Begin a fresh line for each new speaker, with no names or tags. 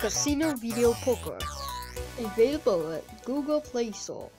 Casino Video Poker. Available at Google Play Store.